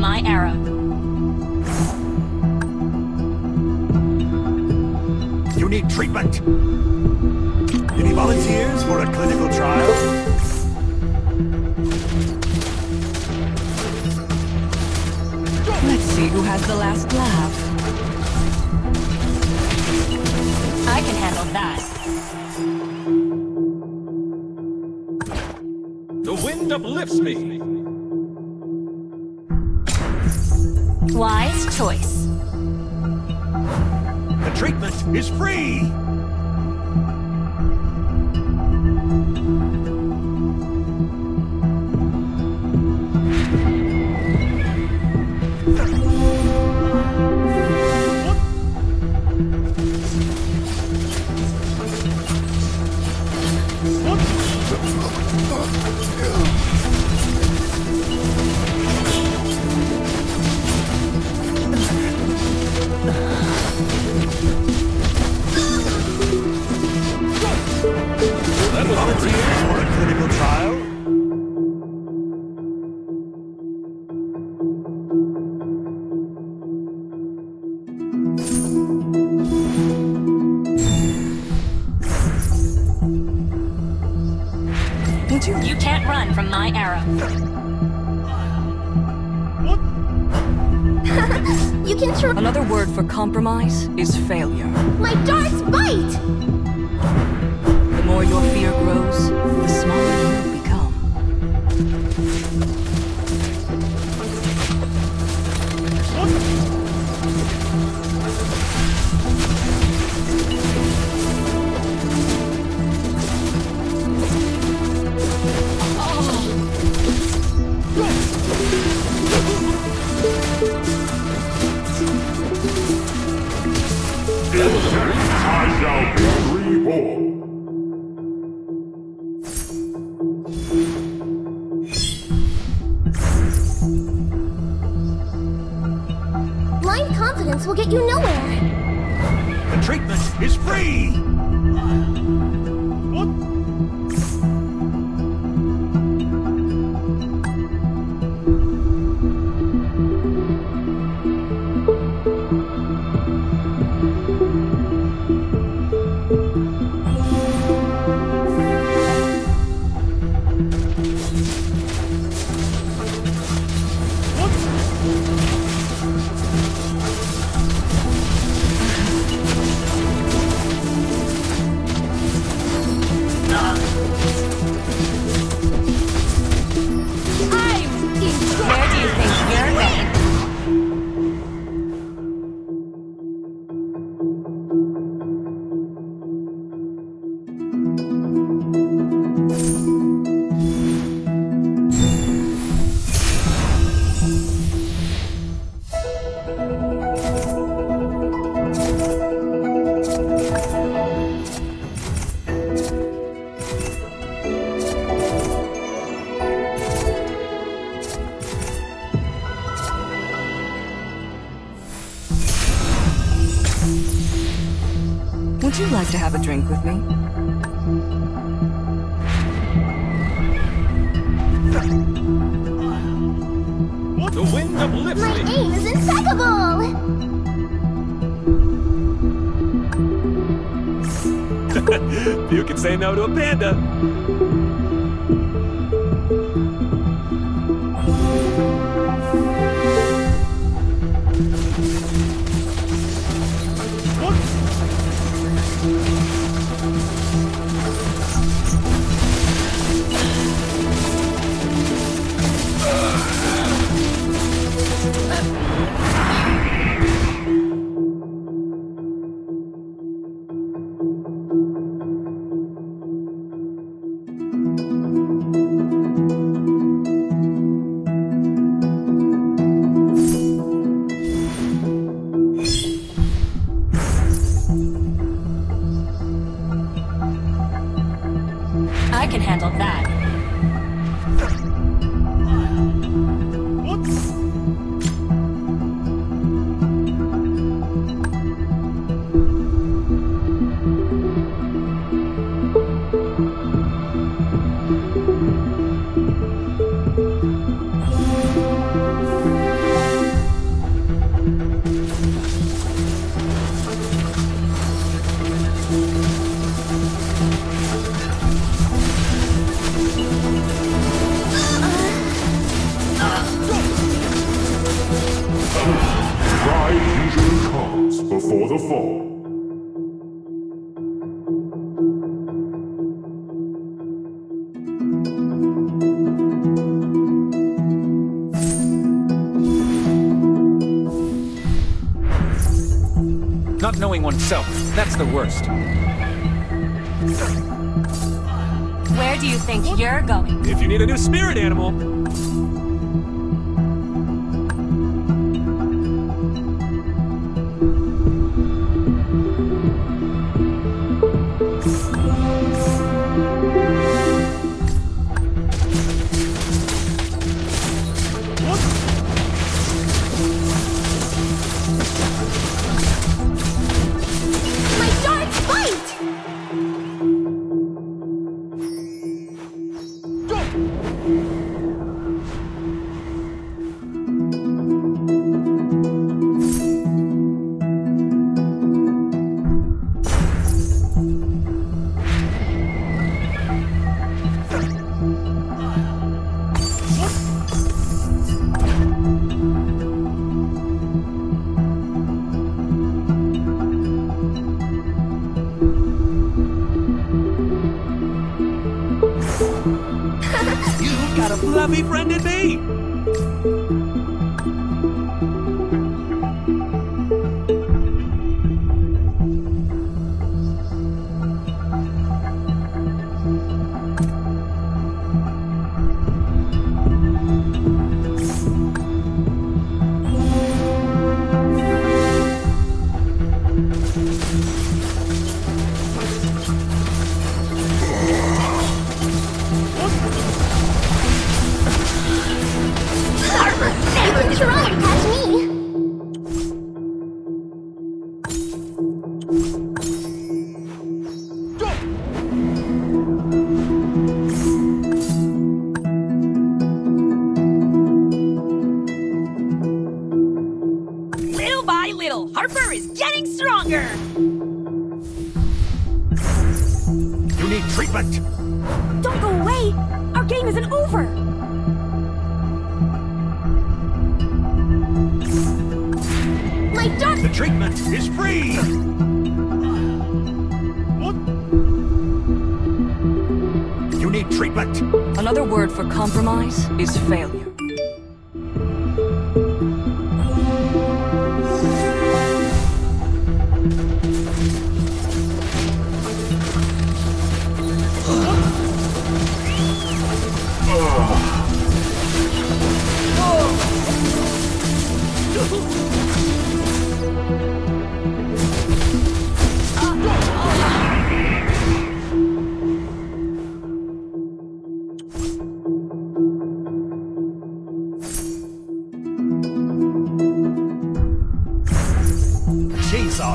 from my arrow. You need treatment. Any volunteers for a clinical trial? Let's see who has the last laugh. I can handle that. The wind uplifts me. Choice. The treatment is free! My arrow. You can try. Another word for compromise is failure. My darts bite! The more your fear grows, You can say no to Oneself, that's the worst. Where do you think you're going? If you need a new spirit animal, treatment is free! You need treatment! Another word for compromise is failure.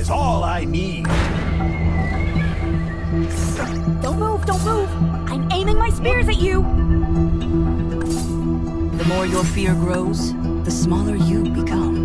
Is all I need! Don't move, don't move! I'm aiming my spears at you! The more your fear grows, the smaller you become.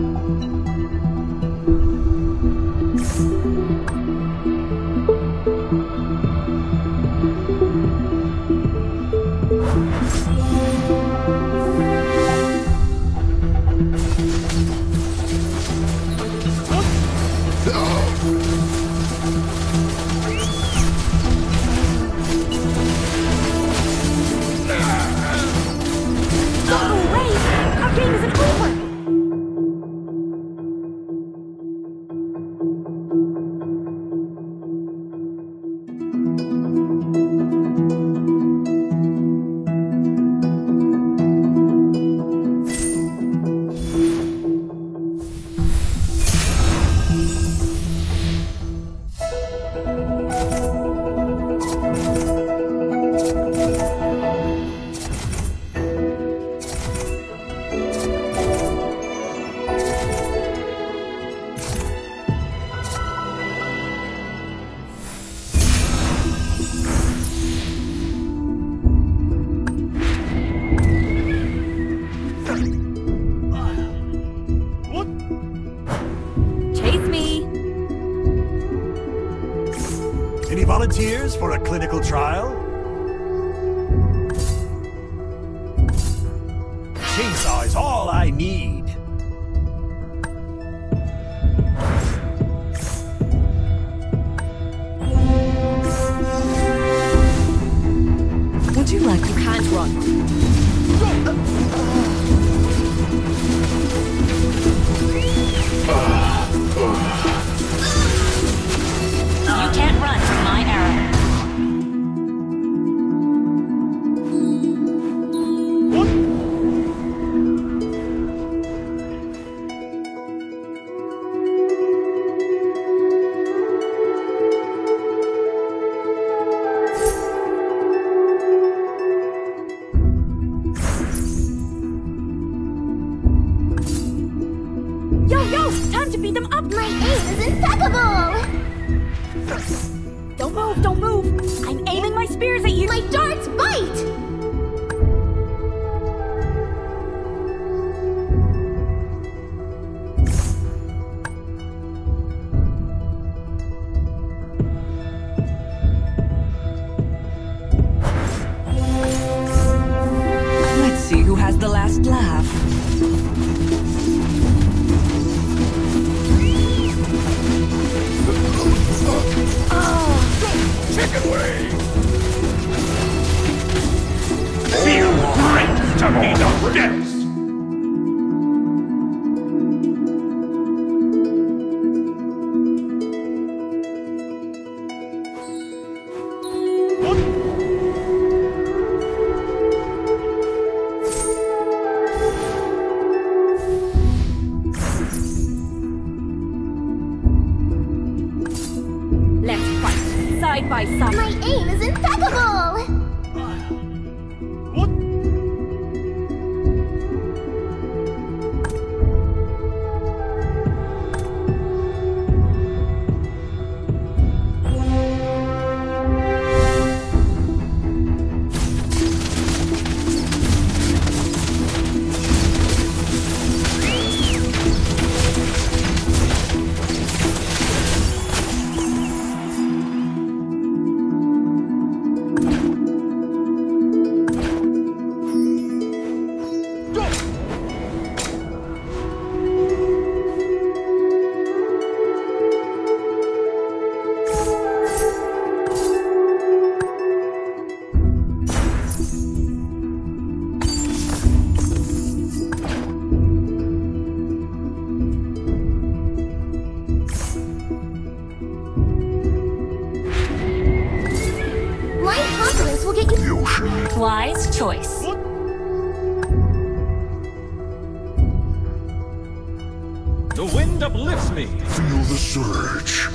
for a clinical trial? Chainsaw is all I need. Would you like to? You can't run. Yo, yo! Time to beat them up! My aim is impeccable! Don't move, don't move! I'm aiming my spears at you! My darts bite! To be the best! Choice. The wind uplifts me. Feel the surge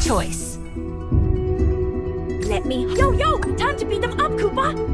choice. Let me. Yo, yo! Time to beat them up, Koopa!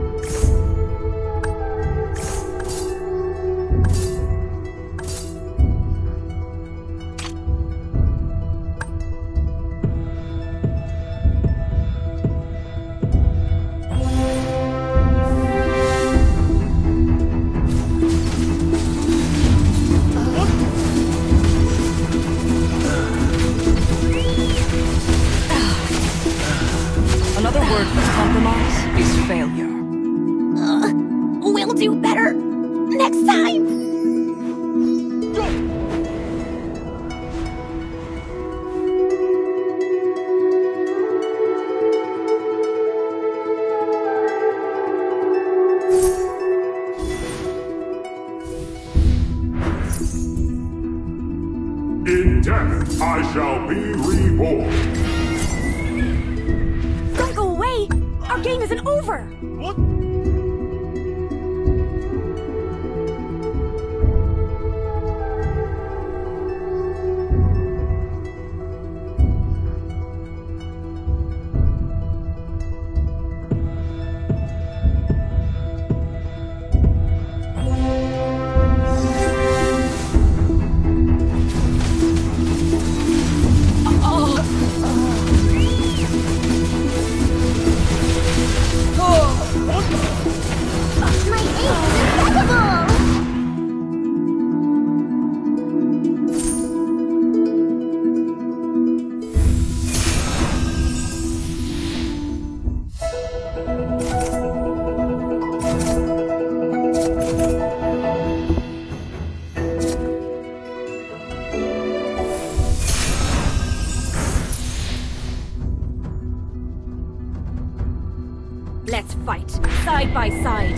Fight, side by side.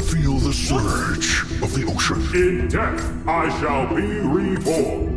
Feel the surge of the ocean. In death, I shall be reborn.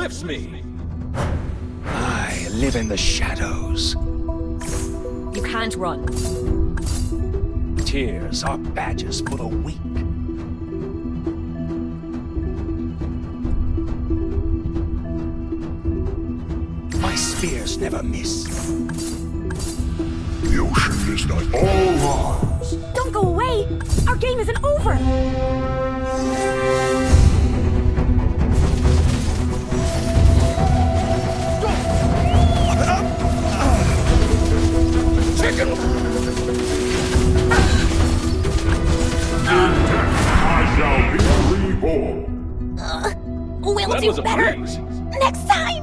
Wind uplifts me. I live in the shadows. You can't run. Tears are badges for the weak. My spears never miss. The ocean is not All rise. Don't go away! Our game isn't over! I shall be reborn. Uh, we'll that do better next time.